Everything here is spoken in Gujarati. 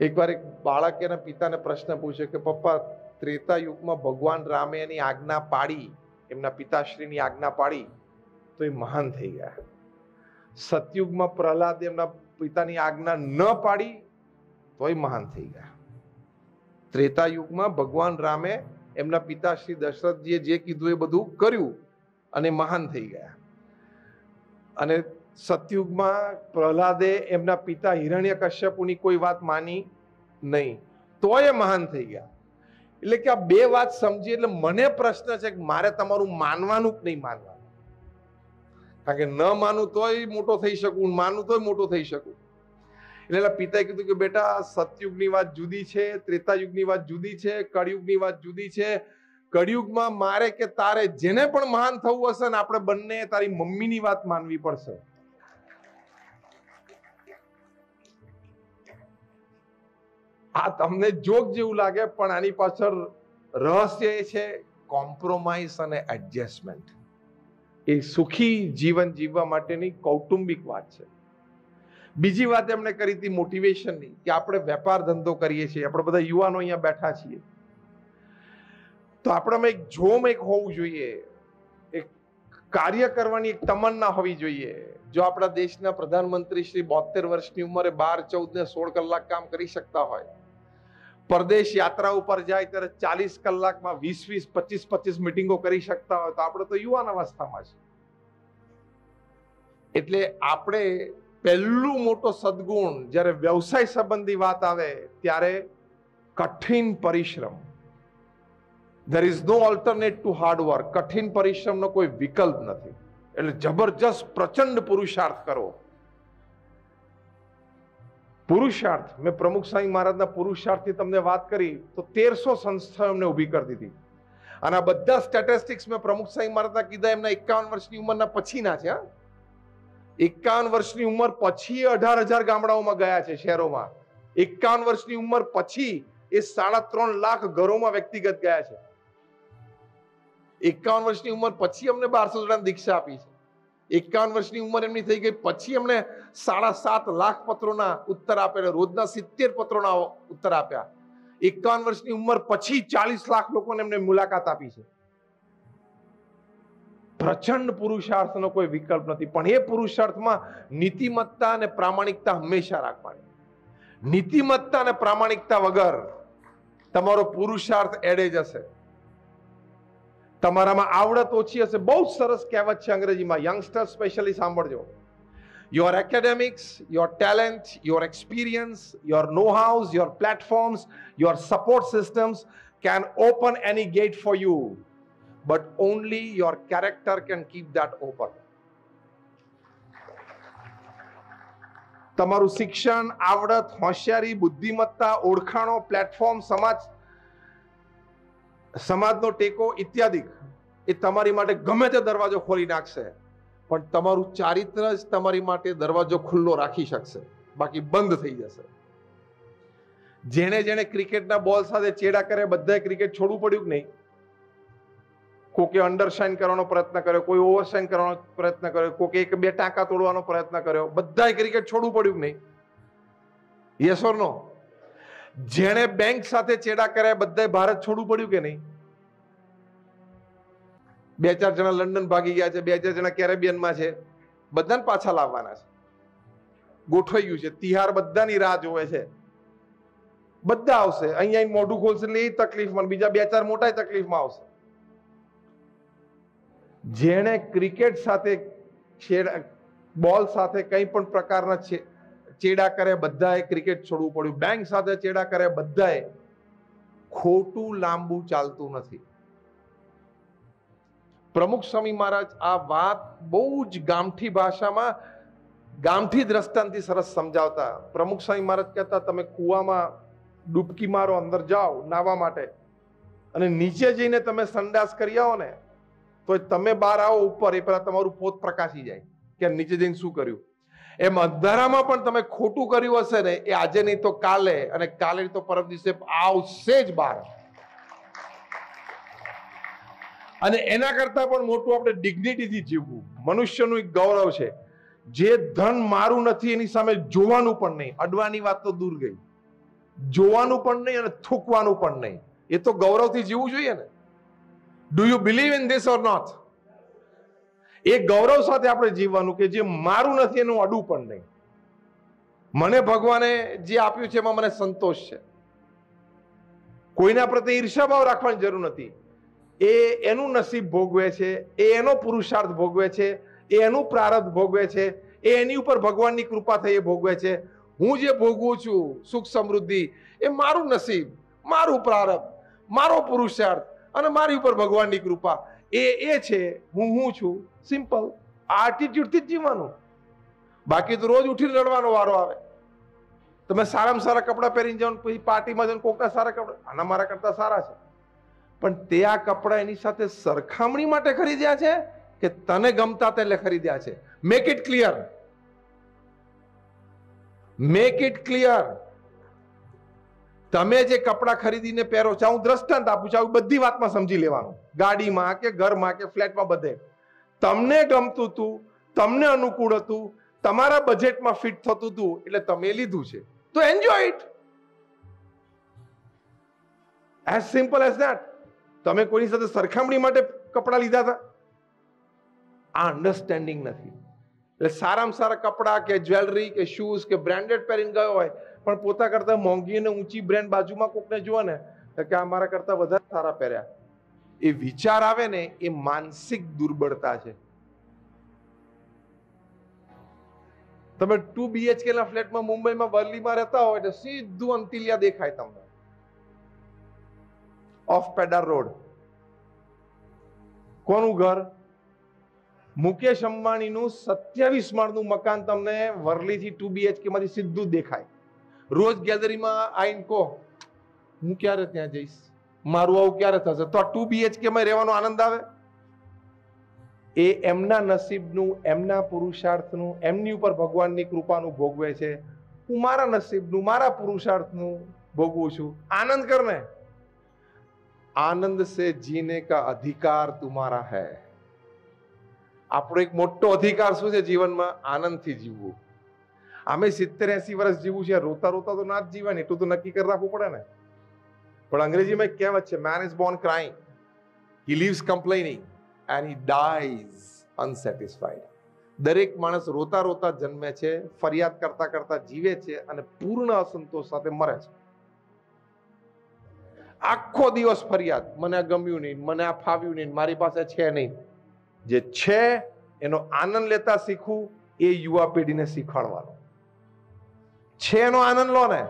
એકવાર એક બાળક એના પિતાને પ્રશ્ન પૂછ્યો કે, પપ્પા ત્રેતા યુગમાં ભગવાન રામે એની આજ્ઞા પાડી, એમના પિતાશ્રીની આજ્ઞા પાડી? તો એ મહાન થઈ ગયા. સતયુગમાં પ્રહલાદ એમના પિતાની આજ્ઞા ન પાડી તોય મહાન થઈ ગયા. ત્રેતા યુગમાં ભગવાન રામે એમના પિતા શ્રી દશરથજીએ જે કીધું એ બધું કર્યું અને મહાન થઈ ગયા. અને સતયુગમાં પ્રહલાદે એમના પિતા હિરણ્ય કશ્યપુની કોઈ વાત માની નહીં. તોય મહાન થઈ ગયા. એટલે કે આ બે વાત સમજી એટલે મને પ્રશ્ન છે કે મારે તમારું માનવાનું કે નહીં માનવાનું? કારણ કે ન માનું તોય મોટો થઈ શકું માનું તોય મોટો થઈ શકું. એટલે પિતાએ કીધું કે બેટા સતયુગની વાત જુદી છે, ત્રેતાયુગની વાત જુદી છે, કળિયુગની વાત જુદી છે. કળિયુગમાં મારે કે તારે જેને પણ મહાન થવું હશે ને આપણે બંને તારી મમ્મીની વાત માનવી પડશે. આ તમને જોક જેવું લાગે, પણ આની પાછળ રહસ્ય એ છે કોમ્પ્રોમાઇઝ અને એડજસ્ટમેન્ટ એ સુખી જીવન જીવવા માટેની કૌટુંબિક વાત છે. બીજી વાત એમણે કરી હતી મોટિવેશનની કે આપણે વેપાર ધંધો કરીએ છીએ. આપણે બધા યુવાનો અહીંયા બેઠા છીએ. તો આપણામાં એક જોમ એક હોવું જોઈએ. કાર્ય કરવાની એક તમન્ના હોવી જોઈએ. જો આપણા દેશના પ્રધાનમંત્રી શ્રી બોતેર વર્ષની ઉંમરે બાર, ચૌદ ને સોળ કલાક કામ કરી શકતા હોય, પરદેશ યાત્રા ઉપર જાય ત્યારે ચાલીસ કલાકમાં વીસ વીસ, પચીસ પચીસ મિટિંગો કરી શકતા હોય, તો આપણે તો યુવાન અવસ્થામાં છે એટલે આપણે પહેલું મોટો સદગુણ જ્યારે વ્યવસાય સંબંધી વાત આવે, ત્યારે કઠિન પરિશ્રમ. There is no alternate to hard work કઠિન પરિશ્રમનો કોઈ વિકલ્પ નથી. એટલે જબરજસ્ત પ્રચંડ પુરુષાર્થ કરો. પુરુષાર્થ. મેં પ્રમુખ સ્વામી મહારાજના પુરુષાર્થની તમને વાત કરી, તો તેરસો સંસ્થાઓ એમને ઊભી કરી દીધી. અને આ બધા સ્ટેટિસ્ટિક્સ મેં પ્રમુખ સ્વામી મહારાજના કીધા, એમના એકાવન વર્ષની ઉંમરના પછીના છે એકાવન વર્ષની ઉંમર પછી અઢાર હજાર ગામડાઓમાં ગયા છે શહેરોમાં. એકાવન વર્ષની ઉંમર પછી એ સાડા ત્રણ લાખ ઘરોમાં વ્યક્તિગત ગયા છે. એકાવન વર્ષની ઉંમર પછી અમને બારસો જણાને દીક્ષા આપી છે. એકાવન વર્ષની ઉંમર એમની થઈ ગઈ પછી અમને સાડા સાત લાખ પત્રોના ઉત્તર આપેલા, રોજના સિત્તેર પત્રોના ઉત્તર આપ્યા. એકાવન વર્ષની ઉંમર પછી ચાલીસ લાખ લોકોને એમને મુલાકાત આપી છે. પ્રચંડ પુરુષાર્થનો કોઈ વિકલ્પ નથી, પણ એ પુરુષાર્થમાં નીતિમત્તા અને પ્રામાણિકતા હંમેશા રાખવાની. નીતિમત્તા અને પ્રામાણિકતા વગર તમારો પુરુષાર્થ એડે જશે તમારામાં આવડત ઓછી હશે બહુ જ સરસ કહેવત છે અંગ્રેજીમાં યંગસ્ટર સ્પેશિયલી સાંભળજો your academics your talent your experience your know-how your platforms your support systems can open any gate for you but only your character can keep that open તમારું શિક્ષણ આવડત હોશિયારી બુદ્ધિમત્તા ઓળખાણો પ્લેટફોર્મ સમાજ સમાજનો ટેકો ઇત્યાદિ એ તમારી માટે ગમે તે દરવાજો ખોલી નાખશે, પણ તમારું ચારિત્ર જ તમારી માટે દરવાજો ખુલ્લો રાખી શકશે. બાકી બંધ થઈ જશે. જેણે જેણે ક્રિકેટના બોલ સાથે ચેડા કરે બધાએ ક્રિકેટ છોડવું પડ્યું કે નહીં? કોકે અંડરશાઇન કરવાનો પ્રયત્ન કર્યો, કોઈ ઓવરશાઇન કરવાનો પ્રયત્ન કર્યો, કોકે એક બે ટાંકા તોડવાનો પ્રયત્ન કર્યો, બધાએ ક્રિકેટ છોડવું પડ્યું કે નહીં? યસ ઓર નો જેણે બેંક સાથે ચેડા કર્યા બધાએ ભારત છોડવું પડ્યું કે નહીં? બે ચાર જણા લંડન ભાગી ગયા છે, બે ચાર જણા કેરેબિયનમાં છે, બધાને પાછા લાવવાના છે. ગોઠવાઈ ગયું છે, તિહાર બધાની રાહ જોવે છે. બધા આવશે, અહીંયા મોઢું ખોલશે એટલે એ તકલીફમાં, બીજા બે ચાર મોટા તકલીફમાં આવશે. જેણે ક્રિકેટ સાથે છેડા બોલ સાથે કંઈ પણ પ્રકારના ચેડા કરે, બધાએ ક્રિકેટ છોડવું પડ્યું. બેંક સાથે ચેડા કરે, બધાએ ખોટું લાંબુ ચાલતું નથી. પ્રમુખ સ્વામી મહારાજ, આ વાત બહુ જ ગામઠી ભાષામાં, ગામઠી દ્રષ્ટાંતથી સરસ સમજાવતા. પ્રમુખ સ્વામી મહારાજ કહેતા, તમે કૂવામાં ડૂબકી મારો, અંદર જાઓ નાવા માટે. અને નીચે જઈને તમે સંડાસ કરી આવો ને, તો તમે બહાર આવો ઉપર, એ પહેલા તમારું પોત પ્રકાશી જાય. કે નીચે જઈને શું કર્યું? એમ અંધારામાં પણ તમે ખોટું કર્યું હશે ને, એ આજે નહીં તો કાલે અને કાલે તો પરમ દિવસે આવશે જ બહાર. અને એના કરતા પણ મોટું આપણે ડિગ્નિટીથી જીવવું. મનુષ્યનું એક ગૌરવ છે. જે ધન મારું નથી, એની સામે જોવાનું પણ નહીં. અડવાની વાત તો દૂર ગઈ. જોવાનું પણ નહીં અને થૂકવાનું પણ નહીં. એ તો ગૌરવથી જીવવું જોઈએ ને. Do you believe in this or not એ ગૌરવ સાથે આપણે જીવવાનું કે જે મારું નથી, એનું અડું પણ નહીં. મને ભગવાને જે આપ્યું છે, એમાં મને સંતોષ છે. કોઈના પ્રત્યે ઈર્ષાભાવ રાખવાની જરૂર નથી. એ એનું નસીબ ભોગવે છે, એ એનો પુરુષાર્થ ભોગવે છે, એ એનું પ્રારબ્ધ ભોગવે છે, એ એની ઉપર ભગવાનની કૃપા થઈ એ ભોગવે છે. હું જે ભોગવું છું, સુખ સમૃદ્ધિ, એ મારું નસીબ, મારું પ્રારબ્ધ, મારો પુરુષાર્થ અને મારી ઉપર ભગવાનની કૃપા. એ એ છે, હું હું છું સિમ્પલ આ એટીટ્યુડથી જ જીવવાનું. બાકી તો રોજ ઉઠીને રડવાનો વારો આવે. તમે સારામાં સારા કપડાં પહેરીને જાઓ પછી પાર્ટીમાં જાઓ કોકના સારા કપડાં, આના મારા કરતાં સારા છે. પણ તે આ કપડાં એની સાથે સરખામણી માટે ખરીદ્યા છે કે તને ગમતા તેને ખરીદ્યા છે? Make it clear make it clear તમે જે કપડાં ખરીદીને પહેરો છો, હું દ્રષ્ટાંત આપું છું બધી વાતમાં સમજી લેવાનું. ગાડીમાં કે ઘરમાં કે ફ્લેટમાં બધે. તમને ગમતું હતું તમને અનુકૂળ હતું, તમારા બજેટમાં ફિટ થતું હતું એટલે તમે લીધું છે. તો enjoy it as simple as that તમે કોઈની સાથે સરખામણી માટે કપડાં લીધા હતા? આ અન્ડરસ્ટેન્ડિંગ નથી. એટલે સારામાં સારા કપડાં કે જ્વેલરી કે શૂઝ કે બ્રાન્ડેડ પહેરીને ગયો હોય પણ પોતા કરતા મોંઘી અને ઊંચી બ્રેન્ડ બાજુમાં કોકને જુઓ ને કે આ મારા કરતા વધારે સારા પહેર્યા. એ વિચાર આવે ને, એ માનસિક દુર્બળતા છે. તમે ટુ બીએચકે ના ફ્લેટમાં મુંબઈમાં વર્લીમાં રહેતા હોય એટલે સીધું અંતિલિયા દેખાય તમને. ઓફ પેડાર રોડ કોનું ઘર? મુકેશ અંબાણીનું સત્યાવીસ માળનું મકાન તમને વરલીથી ટુ બીએચકે માંથી સીધું દેખાય. રોજ ગેલેરીમાં આવીને કહો, હું ક્યારે ત્યાં જઈશ? મારું આવું ક્યારે થશે? તો આ ટુ બીએચકે માં રહેવાનો આનંદ આવે? એ એમના નસીબનું, એમના પુરુષાર્થનું, એમની ઉપર ભગવાનની કૃપાનું ભોગવે છે. હું મારા નસીબનું, મારા પુરુષાર્થનું ભોગવું છું. આનંદ કરને આનંદ સે જીને કા અધિકાર તુમારા હૈ. આપણો એક મોટો અધિકાર શું છે જીવનમાં? આનંદથી જીવવું. આમે સિત્તેર એસી વર્ષ જીવવું છે, રોતા રોતા તો ના જ જીવાય એટલું તો નક્કી કરી રાખવું પડે ને. પણ અંગ્રેજીમાં કહેવત છે man is born crime he lives complaining and he dies unsatisfied દરેક માણસ રોતા રોતા જન્મે છે, ફરિયાદ કરતા કરતા જીવે છે અને પૂર્ણ અસંતોષ સાથે મરે છે. આખો દિવસ ફરિયાદ, મને આ ગમ્યું નહીં, મને આ ફાવ્યું નહીં, મારી પાસે છે નહીં. જે છે, એનો આનંદ લેતા શીખવું, એ યુવા પેઢીને શીખવાડવાનો. છે એનો આનંદ લો ને.